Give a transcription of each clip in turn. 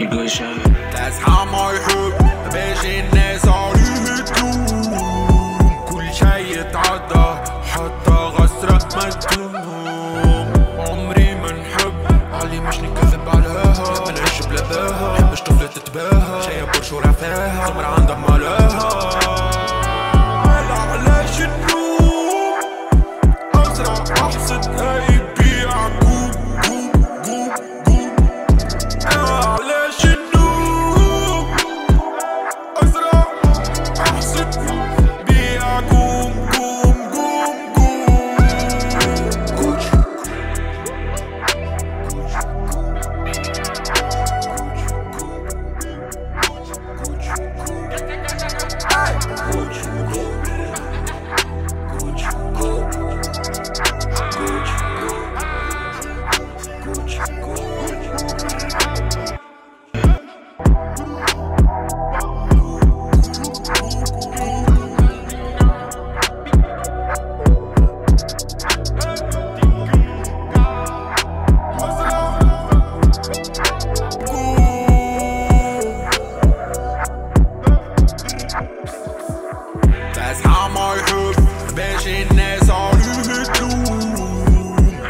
يقول شاب تسعى ما يحب باش الناس عليه تلوم كل شي يتعدى حتى غسرة مكتوم عمري ما نحب علي مش نكذب عليها. ما نعيش بلا باها محبش طفلة تتباهى. شي برش ورفاها عمر عندها ملاها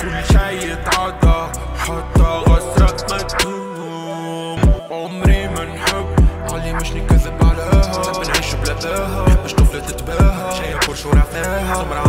كل شي يتعدى حتى غسرة مكتوم عمري ما نحب علي مش نكذب عليها بنعيش بلا باها محبش طفلة تتباهى شي برش ورفاها عمر عندها ملاها